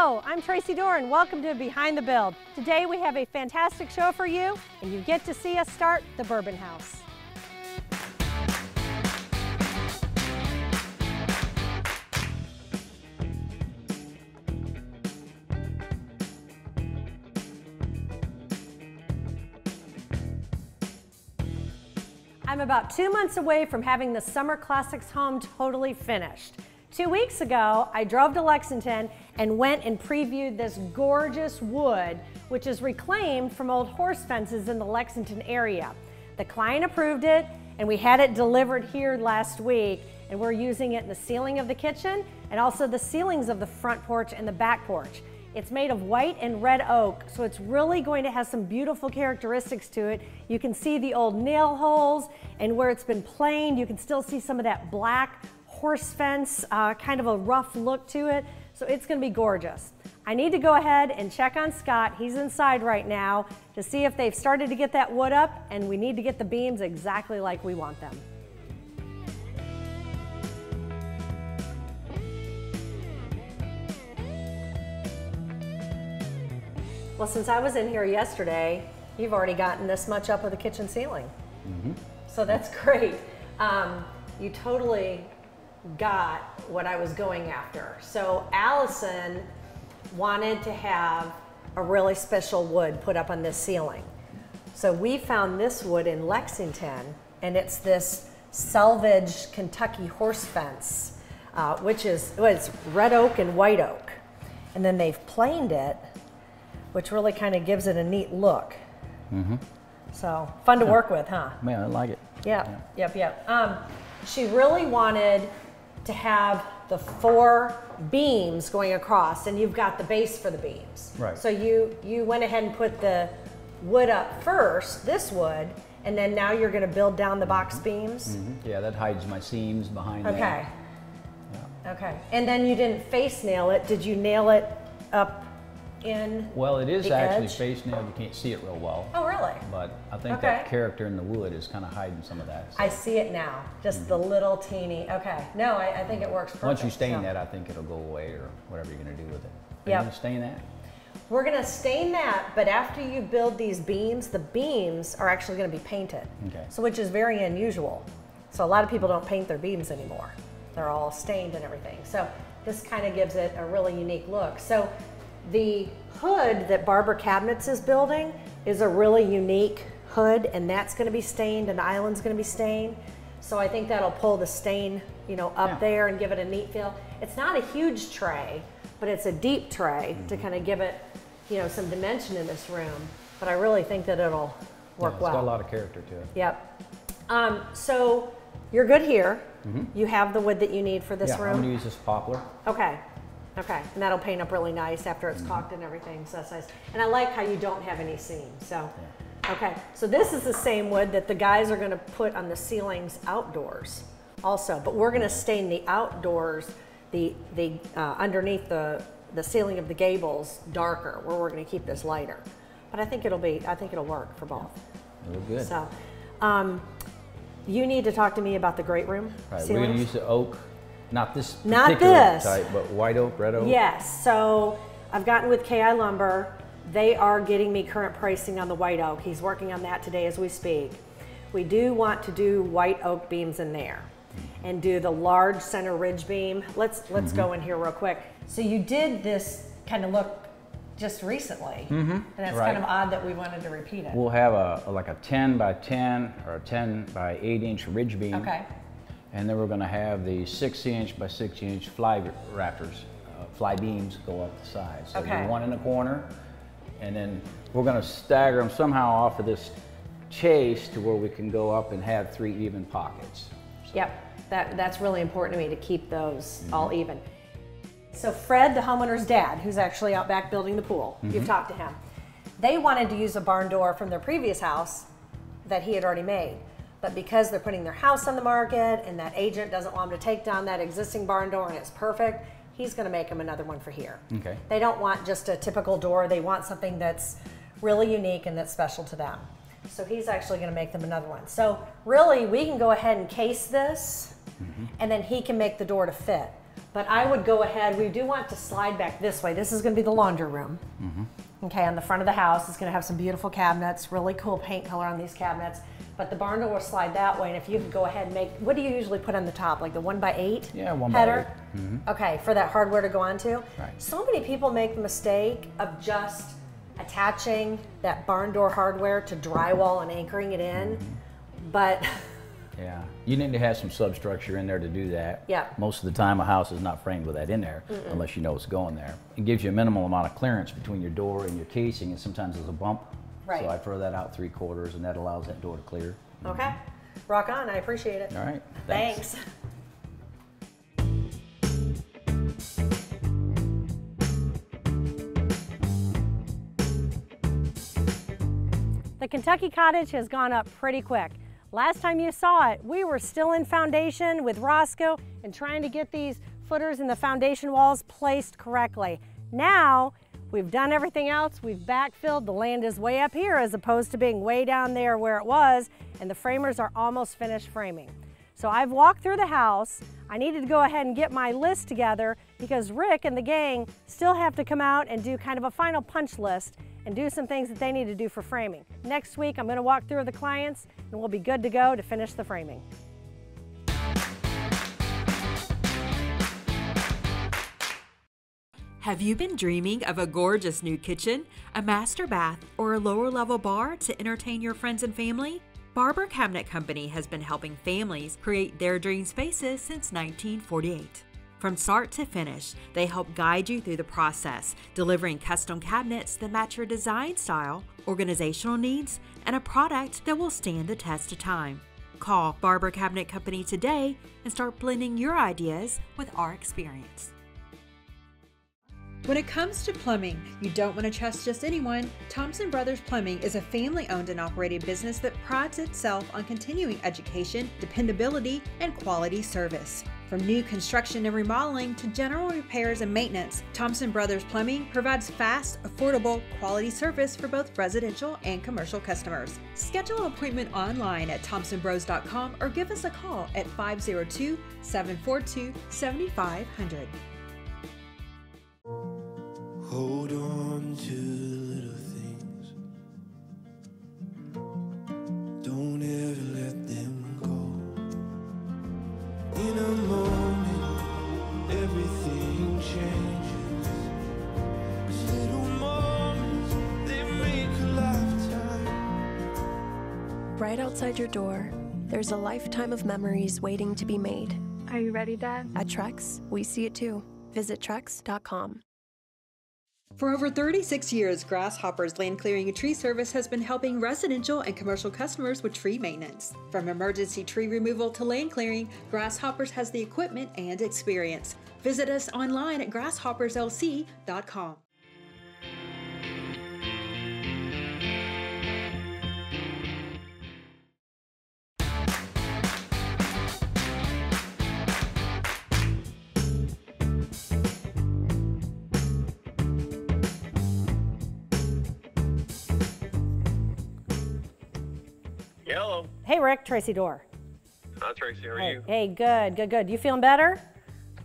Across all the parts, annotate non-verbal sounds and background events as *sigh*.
I'm Tracee Doran. welcome to Behind the Build. Today we have a fantastic show for you and you get to see us start the Bourbon House. I'm about two months away from having the Summer Classics home totally finished. Two weeks ago, I drove to Lexington and went and previewed this gorgeous wood, which is reclaimed from old horse fences in the Lexington area. The client approved it, and we had it delivered here last week, and we're using it in the ceiling of the kitchen and also the ceilings of the front porch and the back porch. It's made of white and red oak, so it's really going to have some beautiful characteristics to it. You can see the old nail holes, and where it's been planed, you can still see some of that black horse fence, uh, kind of a rough look to it. So it's gonna be gorgeous. I need to go ahead and check on Scott. He's inside right now to see if they've started to get that wood up and we need to get the beams exactly like we want them. Well, since I was in here yesterday, you've already gotten this much up of the kitchen ceiling. Mm -hmm. So that's *laughs* great. Um, you totally got what I was going after. So Allison wanted to have a really special wood put up on this ceiling. So we found this wood in Lexington, and it's this selvage Kentucky horse fence, uh, which is well, it's red oak and white oak. And then they've planed it, which really kind of gives it a neat look. Mm-hmm. So fun to yeah. work with, huh? Man, I like it. Yep, yeah. yep, yep. Um, she really wanted to have the four beams going across and you've got the base for the beams. Right. So you, you went ahead and put the wood up first, this wood, and then now you're gonna build down the box mm-hmm. beams? Mm -hmm. Yeah, that hides my seams behind Okay. Yeah. Okay. And then you didn't face nail it. Did you nail it up in Well, it is actually edge? face nailed. You can't see it real well. Oh, really? But I think okay. that character in the wood is kind of hiding some of that. So. I see it now, just mm -hmm. the mm-hmm. little teeny. Okay. No, I, I, think it works perfect. Once you stain so. that, I think it'll go away or whatever you're going to do with it. Are yep. you going to stain that? We're going to stain that, but after you build these beams, the beams are actually going to be painted. Okay. So which is very unusual. So a lot of people don't paint their beams anymore. They're all stained and everything. So this kind of gives it a really unique look. So the hood that Barber Cabinets is building is a really unique hood and that's gonna be stained and the island's gonna be stained. So I think that'll pull the stain, you know, up yeah. there and give it a neat feel. It's not a huge tray, but it's a deep tray to mm-hmm. kind of give it, you know, some dimension in this room. But I really think that it'll work yeah, well. It's got a lot of character to it. Yep. Um, so you're good here. Mm -hmm. You have the wood that you need for this yeah, room. I'm gonna use this poplar. Okay. Okay, and that'll paint up really nice after it's caulked and everything, so that's nice. And I like how you don't have any seams, so. Okay, so this is the same wood that the guys are gonna put on the ceilings outdoors also, but we're gonna stain the outdoors, the, the, uh, underneath the, the ceiling of the gables darker, where we're gonna keep this lighter. But I think it'll be, I think it'll work for both. It'll good. So, um, you need to talk to me about the great room Right, we're gonna use the oak not this Not this. type, but white oak, red oak? Yes, so I've gotten with KI Lumber. They are getting me current pricing on the white oak. He's working on that today as we speak. We do want to do white oak beams in there and do the large center ridge beam. Let's let's mm -hmm. go in here real quick. So you did this kind of look just recently, mm -hmm. and that's right. kind of odd that we wanted to repeat it. We'll have a, a like a 10 by 10 or a 10 by 8 inch ridge beam. Okay and then we're going to have the six inch by six inch fly rafters, uh, fly beams go up the side. So okay. one in the corner, and then we're going to stagger them somehow off of this chase to where we can go up and have three even pockets. So. Yep, that, that's really important to me to keep those mm -hmm. all even. So Fred, the homeowner's dad, who's actually out back building the pool, mm -hmm. you've talked to him. They wanted to use a barn door from their previous house that he had already made. But because they're putting their house on the market and that agent doesn't want them to take down that existing barn door and it's perfect, he's going to make them another one for here. Okay. They don't want just a typical door. They want something that's really unique and that's special to them. So he's actually going to make them another one. So really, we can go ahead and case this, mm -hmm. and then he can make the door to fit. But I would go ahead, we do want to slide back this way. This is gonna be the laundry room. Okay, on the front of the house, it's gonna have some beautiful cabinets, really cool paint color on these cabinets. But the barn door will slide that way, and if you could go ahead and make, what do you usually put on the top, like the one by eight? Yeah, one by eight. Mm-hmm. Okay, for that hardware to go onto. Right. So many people make the mistake of just attaching that barn door hardware to drywall and anchoring it in, Mm-hmm. but *laughs* Yeah, you need to have some substructure in there to do that. Yeah. Most of the time, a house is not framed with that in there unless you know it's going there. It gives you a minimal amount of clearance between your door and your casing, and sometimes there's a bump. Right. So I throw that out three quarters, and that allows that door to clear. okay, rock on. I appreciate it. All right. Thanks. The Kentucky cottage has gone up pretty quick. Last time you saw it, we were still in foundation with Roscoe and trying to get these footers in the foundation walls placed correctly. Now, we've done everything else, we've backfilled, the land is way up here as opposed to being way down there where it was, and the framers are almost finished framing. So I've walked through the house. I needed to go ahead and get my list together because Rick and the gang still have to come out and do kind of a final punch list and do some things that they need to do for framing. Next week, I'm gonna walk through with the clients and we'll be good to go to finish the framing. Have you been dreaming of a gorgeous new kitchen, a master bath, or a lower level bar to entertain your friends and family? Barber Cabinet Company has been helping families create their dream spaces since 1948. From start to finish, they help guide you through the process, delivering custom cabinets that match your design style, organizational needs, and a product that will stand the test of time. Call Barber Cabinet Company today and start blending your ideas with our experience. When it comes to plumbing, you don't want to trust just anyone. Thompson Brothers Plumbing is a family owned and operated business that prides itself on continuing education, dependability, and quality service. From new construction and remodeling to general repairs and maintenance, Thompson Brothers Plumbing provides fast, affordable, quality service for both residential and commercial customers. Schedule an appointment online at thompsonbros.com or give us a call at 502 742 7500. Hold on to the little things. Don't ever let them go. In a moment, everything changes. 'Cause little moments, they make a lifetime. Right outside your door, there's a lifetime of memories waiting to be made. Are you ready, Dad? At Trex, we see it too. Visit Trex.com. For over 36 years, Grasshopper's Land Clearing and Tree Service has been helping residential and commercial customers with tree maintenance. From emergency tree removal to land clearing, Grasshoppers has the equipment and experience. Visit us online at grasshopperslc.com. Hey Rick, Tracee Dore. Hi, Tracy. How are Hey, you? hey, good, good, good. You feeling better?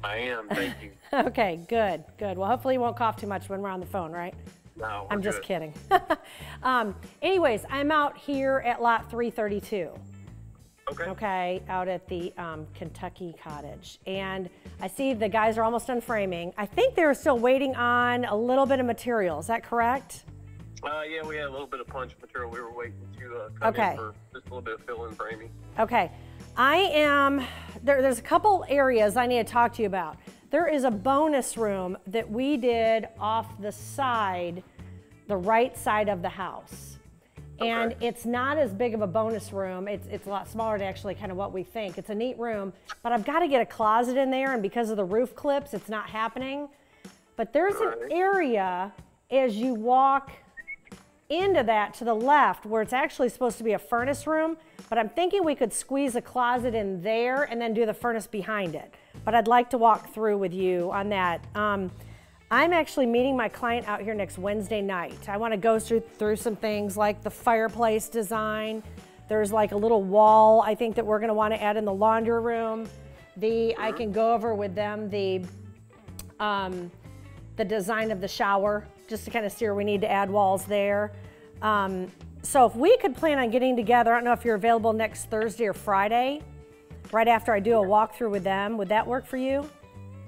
I am. Thank you. *laughs* Okay, good, good. Well, hopefully you won't cough too much when we're on the phone, right? No, I'm just good. kidding. *laughs* um, anyways, I'm out here at lot 332. Okay. okay, out at the um, Kentucky Cottage. And I see the guys are almost done framing. I think they're still waiting on a little bit of material. Is that correct? Uh, yeah, we had a little bit of punch material. We were waiting to uh, come Okay. in for just a little bit of fill in framing. Okay. I am, there, there's a couple areas I need to talk to you about. There is a bonus room that we did off the side, the right side of the house. And Okay. it's not as big of a bonus room. It's, it's a lot smaller to actually kind of what we think. It's a neat room, but I've got to get a closet in there, and because of the roof clips, it's not happening. But there's an area as you walk into that to the left where it's actually supposed to be a furnace room, but I'm thinking we could squeeze a closet in there and then do the furnace behind it. But I'd like to walk through with you on that. Um, I'm actually meeting my client out here next Wednesday night. I want to go through, through some things like the fireplace design. There's like a little wall I think that we're going to want to add in the laundry room. The I can go over with them the um, the design of the shower, just to kind of see where we need to add walls there. Um, so if we could plan on getting together, I don't know if you're available next Thursday or Friday, right after I do a walkthrough with them, would that work for you?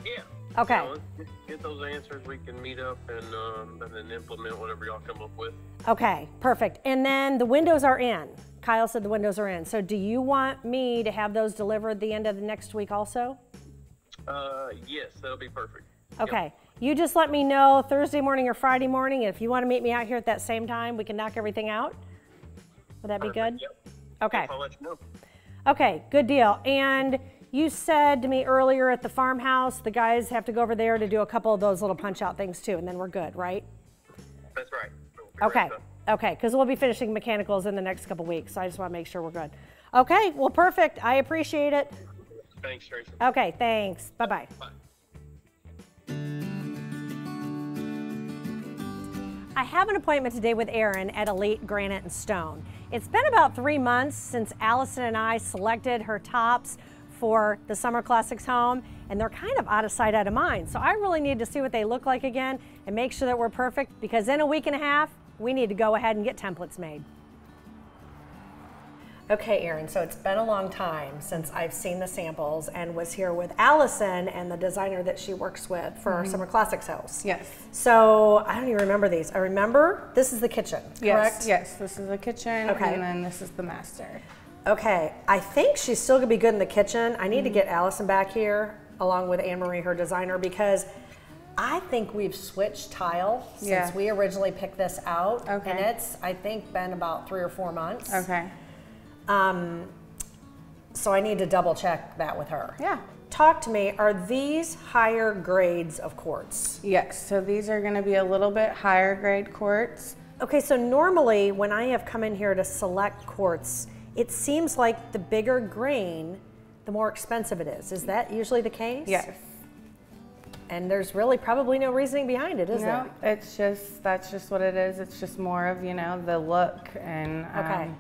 Yeah. Okay. Yeah, get- get those answers. We can meet up and um, and then implement whatever y'all come up with. Okay, perfect. And then the windows are in. Kyle said the windows are in. So do you want me to have those delivered the end of the next week also? Uh, yes, that'll be perfect. Yep. You just let me know Thursday morning or Friday morning. If you want to meet me out here at that same time, we can knock everything out. Would that be Perfect, good? Yep. Okay. Yep, I'll let you know. Okay, good deal. And you said to me earlier at the farmhouse, the guys have to go over there to do a couple of those little punch out things too, and then we're good, right? That's right. We'll Okay, okay, because we'll be finishing mechanicals in the next couple weeks, so I just want to make sure we're good. Okay, well, perfect. I appreciate it. Thanks, Tracee. Okay, thanks. Bye-bye. bye. I have an appointment today with Erin at Eleet Granite and Stone. It's been about three months since Allison and I selected her tops for the Summer Classics home, and they're kind of out of sight, out of mind. So I really need to see what they look like again and make sure that we're perfect because in a week and a half, we need to go ahead and get templates made. Okay, Erin, so it's been a long time since I've seen the samples and was here with Allison and the designer that she works with for our Summer Classics house. Yes. So I don't even remember these. I remember this is the kitchen, correct? Yes, yes. This is the kitchen, Okay. and then this is the master. Okay, I think she's still gonna be good in the kitchen. I need Mm-hmm. to get Allison back here along with Anne Marie, her designer, because I think we've switched tile since Yeah. we originally picked this out. And it's, I think, been about three or four months. Okay. Um, so I need to double check that with her. Yeah. Talk to me, are these higher grades of quartz? Yes. So these are going to be a little bit higher grade quartz. Okay, so normally when I have come in here to select quartz, it seems like the bigger grain, the more expensive it is. Is that usually the case? Yes. And there's really probably no reasoning behind it, is No, it's just that's just what it is. It's just more of you know the look, and um, Okay.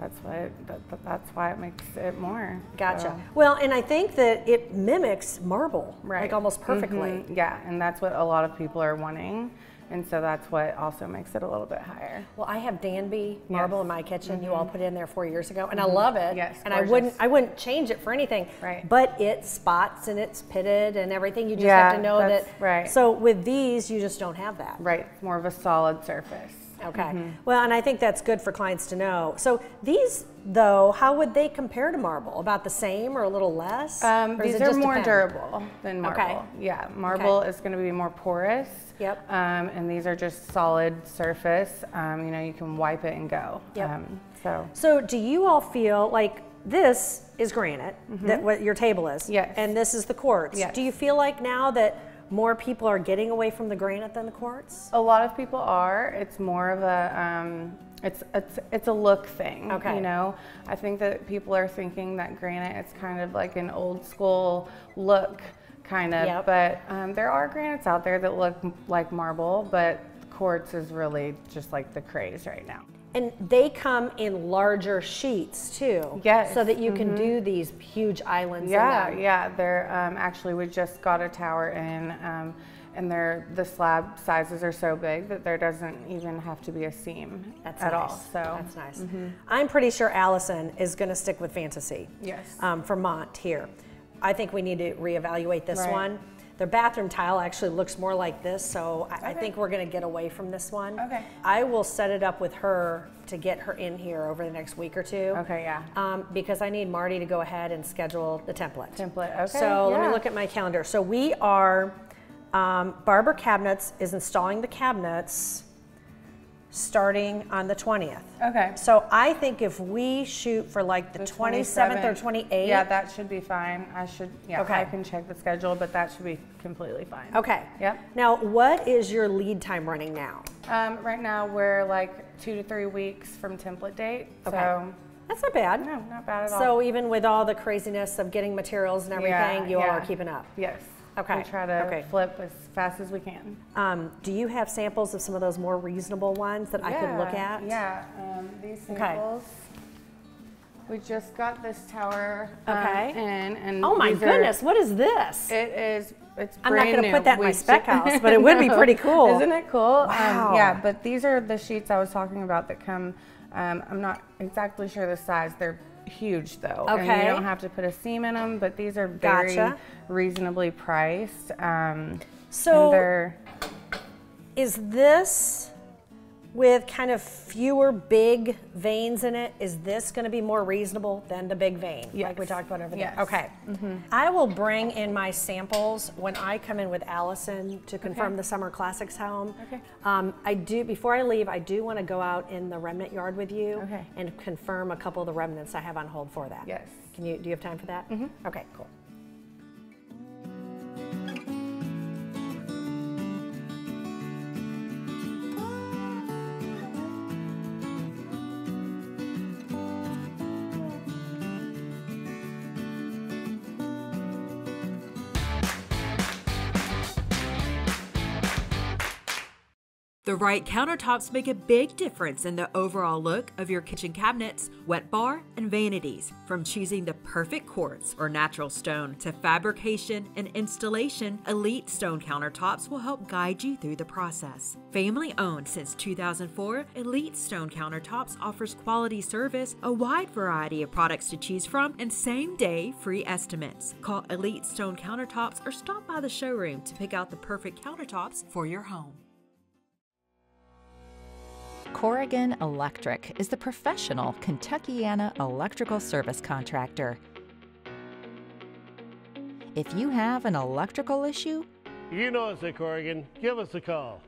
That's what that, that- that's why it makes it more. Gotcha. So, Well, and I think that it mimics marble, right. like almost perfectly. Mhm, Yeah, and that's what a lot of people are wanting, and so that's what also makes it a little bit higher. Well, I have Danby marble Yes. Mm-hmm. in my kitchen. You all put in there four years ago, and I love it. Yes, and I wouldn't, I wouldn't change it for anything. Right. But it spots and it's pitted and everything. You just Yeah, have to know that. right. So with these, you just don't have that. Right, more of a solid surface. Okay. Mm-hmm. Well, and I think that's good for clients to know. So these, though, how would they compare to marble? About the same or a little less? Um, these are more depend? durable than marble. Okay. Yeah, marble is going to be more porous. Yep. Um, and these are just solid surface. Um, you know, you can wipe it and go. Yep. Um, so So do you all feel like this is granite, that what your table is? Mm-hmm. Yes. And this is the quartz. Yes. Do you feel like now that more people are getting away from the granite than the quartz? a lot of people are. It's more of a. Um, it's, it's it's a look thing. Okay. You know, I think that people are thinking that granite is kind of like an old school look, kind of. Yep. But um, there are granites out there that look like marble, but quartz is really just like the craze right now. And they come in larger sheets too. Yes. So that you can do these huge islands Yeah, yeah. They're um, actually we just got a tower in, um, and they're the slab sizes are so big that there doesn't even have to be a seam That's at nice. all. So that's nice. I'm pretty sure Allison is going to stick with fantasy. Yes. Um, for Mont here, I think we need to reevaluate this Right. one. Their bathroom tile actually looks more like this, so I, I think we're going to get away from this one. Okay. I will set it up with her to get her in here over the next week or two. Okay, yeah. Um, because I need Marty to go ahead and schedule the template. Template, okay, So let me look at my calendar. So we are, um, Barber Cabinets is installing the cabinets starting on the 20th. Okay. So I think if we shoot for like the, 27th or 28th. Yeah, that should be fine. I should. Yeah, Okay. I can check the schedule, but that should be completely fine. Okay. Yep. Now, what is your lead time running now? Um, right now we're like two to three weeks from template date. Okay. So That's not bad. no, not bad at all. So even with all the craziness of getting materials and everything, Yeah, you all are keeping up. yes. Okay, We try to okay. flip as fast as we can. Um, do you have samples of some of those more reasonable ones that I could look at? Yeah, um, these samples. Okay. We just got this tower um, Okay. in, and Oh my these are- goodness, what is this? it is it's I'm not gonna new. put that in my spec house, *laughs* but it would be pretty cool. Isn't it cool? Wow. Um, yeah, but these are the sheets I was talking about that come. Um, I'm not exactly sure the size. They're huge though, and Okay. you don't have to put a seam in them. But these are very Gotcha. reasonably priced. Um, So- and they're Is this with kind of fewer big veins in it? Is this going to be more reasonable than the big vein, like we talked about over there? Yes. Okay. I will bring in my samples when I come in with Allison to confirm the Summer Classics home. Okay. Um, I do before I leave. I do want to go out in the remnant yard with you Okay. and confirm a couple of the remnants I have on hold for that. Yes. Can you? Do you have time for that? Mm-hmm. Okay. Cool. The right countertops make a big difference in the overall look of your kitchen cabinets, wet bar, and vanities. From choosing the perfect quartz or natural stone to fabrication and installation, Eleet Stone countertops will help guide you through the process. Family owned since 2004, Eleet Stone countertops offers quality service, a wide variety of products to choose from, and same day free estimates. Call Eleet Stone countertops or stop by the showroom to pick out the perfect countertops for your home. Corrigan Electric is the professional Kentuckiana electrical service contractor. If you have an electrical issue, You know us at Corrigan. Give us a call.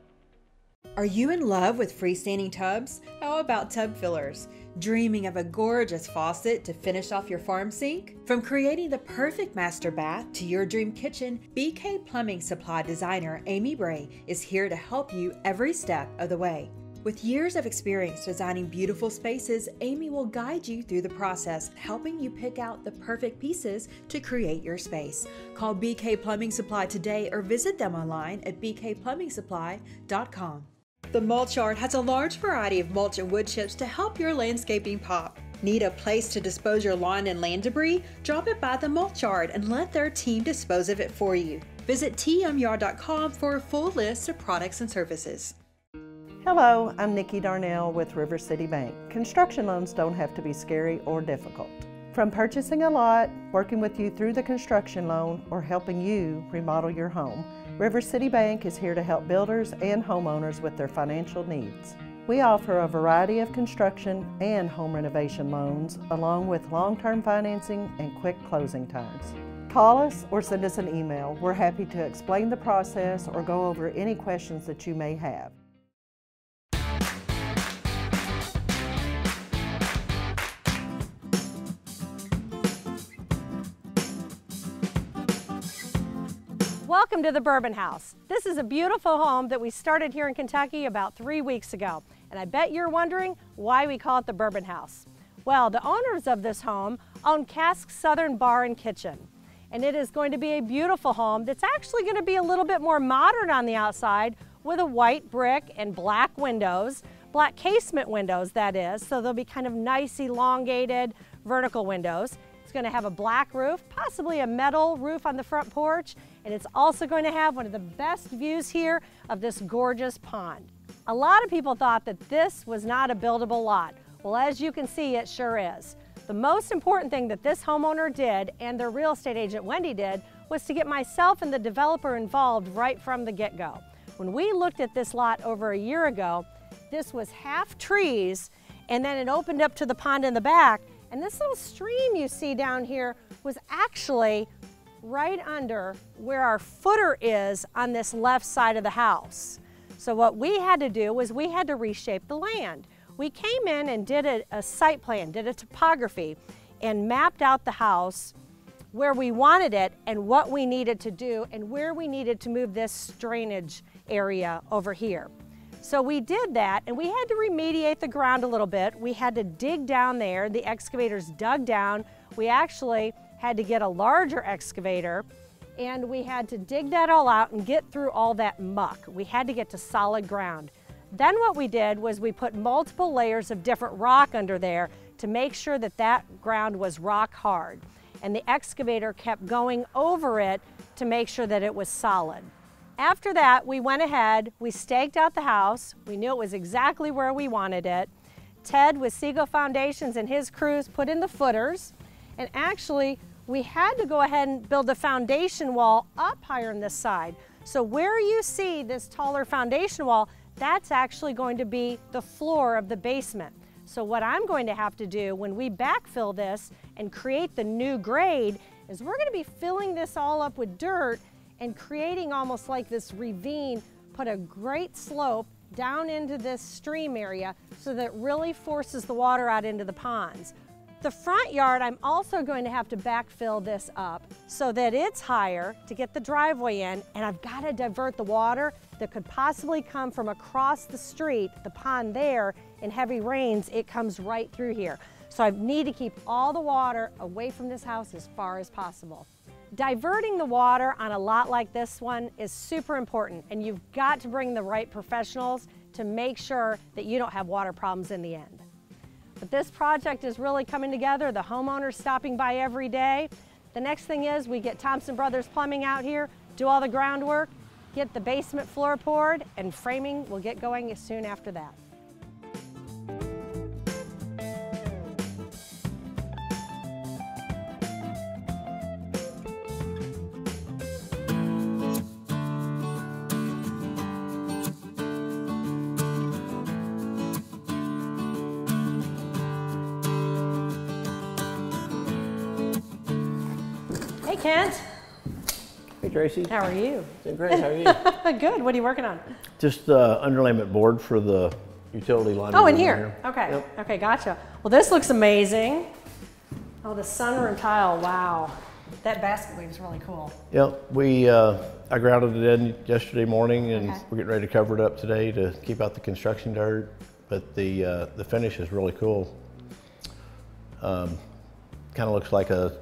Are you in love with freestanding tubs? How about tub fillers? Dreaming of a gorgeous faucet to finish off your farm sink? From creating the perfect master bath to your dream kitchen, BK Plumbing Supply designer Amy Bray is here to help you every step of the way. With years of experience designing beautiful spaces, Amy will guide you through the process, helping you pick out the perfect pieces to create your space. Call BK Plumbing Supply today or visit them online at bkplumbingsupply.com. The mulch yard has a large variety of mulch and wood chips to help your landscaping pop. Need a place to dispose your lawn and land debris? Drop it by the mulch yard and let their team dispose of it for you. Visit tmyard.com for a full list of products and services. Hello, I'm Nikki Darnell with River City Bank. Construction loans don't have to be scary or difficult. From purchasing a lot, working with you through the construction loan, or helping you remodel your home, River City Bank is here to help builders and homeowners with their financial needs. We offer a variety of construction and home renovation loans, along with long-term financing and quick closing times. Call us or send us an email. We're happy to explain the process or go over any questions that you may have. Welcome to the Bourbon House. This is a beautiful home that we started here in Kentucky about three weeks ago. And I bet you're wondering why we call it the Bourbon House. Well, the owners of this home own Cask Southern Bar and Kitchen. And it is going to be a beautiful home that's actually going to be a little bit more modern on the outside with a white brick and black windows, black casement windows that is, so they'll be kind of nice elongated vertical windows. It's going to have a black roof, possibly a metal roof on the front porch, and it's also going to have one of the best views here of this gorgeous pond. A lot of people thought that this was not a buildable lot. Well, as you can see, it sure is. The most important thing that this homeowner did and their real estate agent Wendy did was to get myself and the developer involved right from the get-go. When we looked at this lot over a year ago, this was half trees and then it opened up to the pond in the back and this little stream you see down here was actually right under where our footer is on this left side of the house. So what we had to do was we had to reshape the land. We came in and did a, a site plan, did a topography, and mapped out the house where we wanted it and what we needed to do and where we needed to move this drainage area over here. So we did that and we had to remediate the ground a little bit. We had to dig down there. The excavators dug down. We actually had to get a larger excavator and we had to dig that all out and get through all that muck. We had to get to solid ground. Then what we did was we put multiple layers of different rock under there to make sure that that ground was rock hard. and the excavator kept going over it to make sure that it was solid. After that, we went ahead, we staked out the house, we knew it was exactly where we wanted it. Ted with Seago Foundations and his crews put in the footers, and actually, we had to go ahead and build a foundation wall up higher on this side. So where you see this taller foundation wall, that's actually going to be the floor of the basement. So what I'm going to have to do when we backfill this and create the new grade is we're gonna be filling this all up with dirt and creating almost like this ravine, put a great slope down into this stream area so that it really forces the water out into the ponds. The front yard, I'm also going to have to backfill this up so that it's higher to get the driveway in, and I've got to divert the water that could possibly come from across the street, the pond there, in heavy rains, it comes right through here. So I need to keep all the water away from this house as far as possible. Diverting the water on a lot like this one is super important, and you've got to bring the right professionals to make sure that you don't have water problems in the end. But this project is really coming together. The homeowner's stopping by every day. The next thing is we get Thompson Brothers Plumbing out here, do all the groundwork, get the basement floor poured, and framing will get going soon after that. Tracee. how are you? *laughs* Doing great. How are you? *laughs* Good, what are you working on? Just uh, underlayment board for the utility line. Oh, in room here, okay, okay, gotcha. Well, this looks amazing. Oh, the sunroom tile, wow. That basket weave is really cool. Yep. We uh, I grounded it in yesterday morning, and Okay. we're getting ready to cover it up today to keep out the construction dirt. But the uh, the finish is really cool. Um, kind of looks like a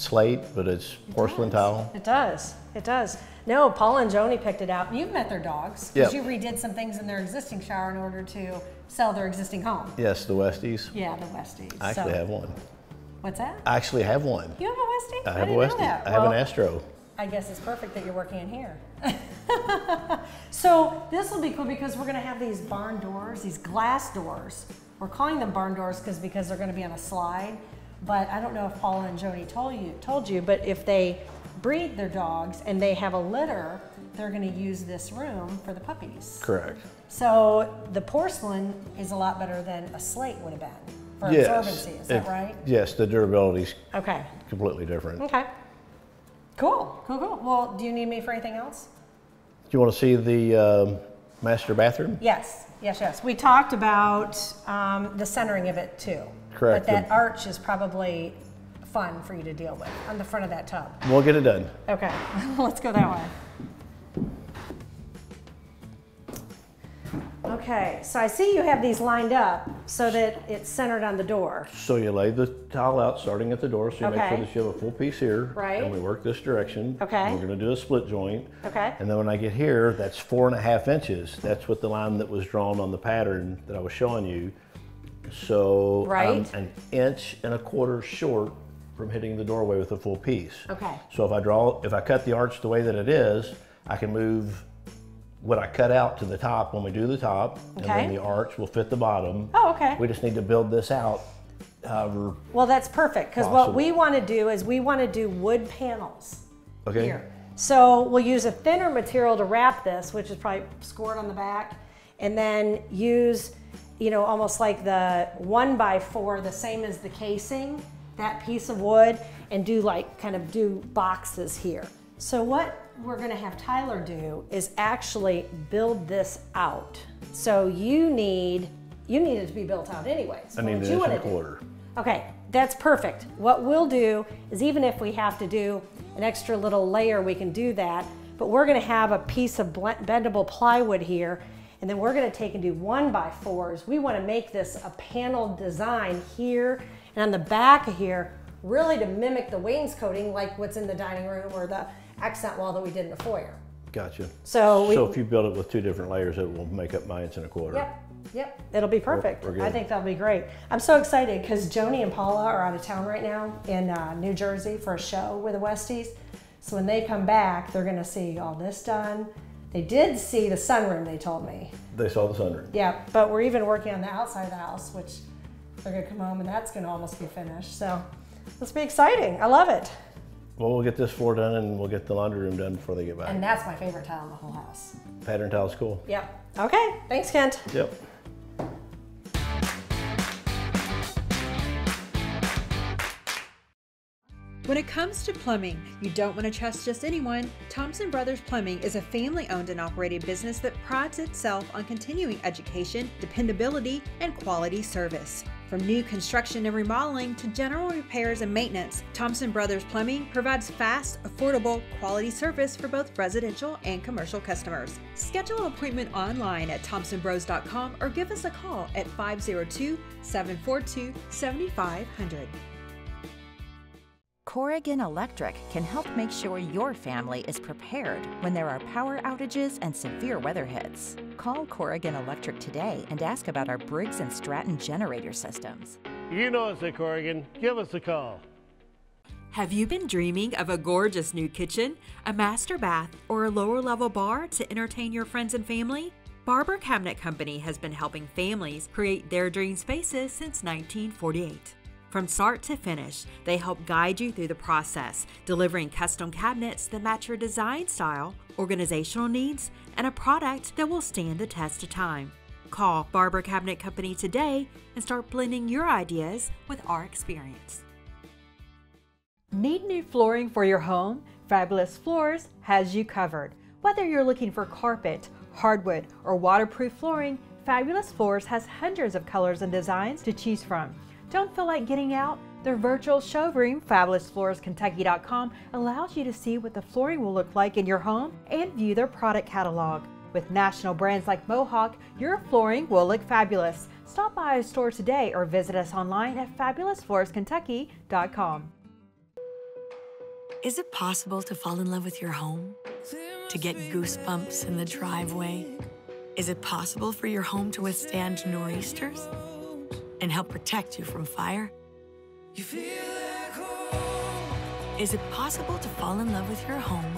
slate, but it's porcelain tile. It does, it does. No, Paul and Joni picked it out. You've met their dogs, because you redid some things in their existing shower in order to sell their existing home. Yes, the Westies. Yeah, the Westies. I actually So- have one. What's that? I actually have one. You have a Westie? I have a Westie. I have an Astro. I guess it's perfect that you're working in here. *laughs* so this will be cool because we're gonna have these barn doors, these glass doors. We're calling them barn doors because because they're gonna be on a slide. But I don't know if Paula and Jody told you told you, but if they breed their dogs and they have a litter, they're gonna use this room for the puppies. Correct. So the porcelain is a lot better than a slate would have been for yes. absorbency. Is that right? Yes, the durability's Okay. completely different. Okay. Cool. Cool. Cool. Well, do you need me for anything else? Do you want to see the um, master bathroom? Yes, yes, yes. We talked about um, the centering of it too. Correct. But that arch is probably fun for you to deal with on the front of that tub. We'll get it done. Okay, *laughs* let's go that way. Okay, so I see you have these lined up so that it's centered on the door. So you lay the tile out starting at the door, so you make sure that you have a full piece here. Right. And we work this direction. Okay. We're gonna do a split joint. Okay. And then when I get here, that's four and a half inches. That's what the line that was drawn on the pattern that I was showing you. So Right. I'm an inch and a quarter short from hitting the doorway with a full piece. Okay. So if I draw, if I cut the arch the way that it is, I can move what I cut out to the top when we do the top, and then the arch will fit the bottom. Oh, okay. We just need to build this out, however. Well, that's perfect because what we want to do is we want to do wood panels. Okay. here. So we'll use a thinner material to wrap this, which is probably scored on the back, and then use, you know, almost like the one by four, the same as the casing, that piece of wood, and do like kind of do boxes here. So what we're gonna have Tyler do is actually build this out. So you need, you need it to be built out anyways. I need an inch and a quarter. Okay, that's perfect. What we'll do is even if we have to do an extra little layer, we can do that. But we're gonna have a piece of bendable plywood here, and then we're gonna take and do one by fours. We wanna make this a panel design here and on the back of here, really to mimic the wainscoting like what's in the dining room or the accent wall that we did in the foyer. Gotcha. So we- so if you build it with two different layers, it will make up my inch and a quarter. Yep, Yep, it'll be perfect. we're I good. think that'll be great. I'm so excited because Joni and Paula are out of town right now in uh, New Jersey for a show with the Westies. So when they come back, they're gonna see all this done. They did see the sunroom, they told me. They saw the sunroom. Yeah, but we're even working on the outside of the house, which they're gonna come home and that's gonna almost be finished. So this will be exciting. I love it. Well, we'll get this floor done and we'll get the laundry room done before they get back. And that's my favorite tile in the whole house. Pattern tile's cool. Yep. Okay, thanks, Kent. Yep. When it comes to plumbing, you don't want to trust just anyone. Thompson Brothers Plumbing is a family owned and operated business that prides itself on continuing education, dependability, and quality service. From new construction and remodeling to general repairs and maintenance, Thompson Brothers Plumbing provides fast, affordable, quality service for both residential and commercial customers. Schedule an appointment online at thompsonbros.com or give us a call at 502 742 7500. Corrigan Electric can help make sure your family is prepared when there are power outages and severe weather hits. Call Corrigan Electric today and ask about our Briggs & Stratton generator systems. You know us at Corrigan. Give us a call. Have you been dreaming of a gorgeous new kitchen, a master bath, or a lower level bar to entertain your friends and family? Barber Cabinet Company has been helping families create their dream spaces since 1948. From start to finish, they help guide you through the process, delivering custom cabinets that match your design style, organizational needs, and a product that will stand the test of time. Call Barber Cabinet Company today and start blending your ideas with our experience. Need new flooring for your home? Fabulous Floors has you covered. Whether you're looking for carpet, hardwood, or waterproof flooring, Fabulous Floors has hundreds of colors and designs to choose from. Don't feel like getting out? Their virtual showroom, FabulousFloorsKentucky.com, allows you to see what the flooring will look like in your home and view their product catalog. With national brands like Mohawk, your flooring will look fabulous. Stop by a store today or visit us online at FabulousFloorsKentucky.com. Is it possible to fall in love with your home? To get goosebumps in the driveway? Is it possible for your home to withstand nor'easters and help protect you from fire? Is it possible to fall in love with your home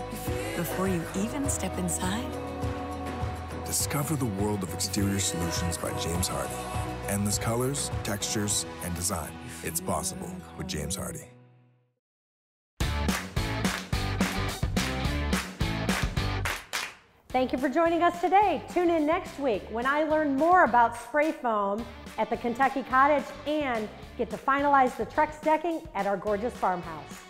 before you even step inside? Discover the world of exterior solutions by James Hardie. Endless colors, textures, and design. It's possible with James Hardie. Thank you for joining us today. Tune in next week when I learn more about spray foam at the Kentucky Cottage and get to finalize the Trex decking at our gorgeous farmhouse.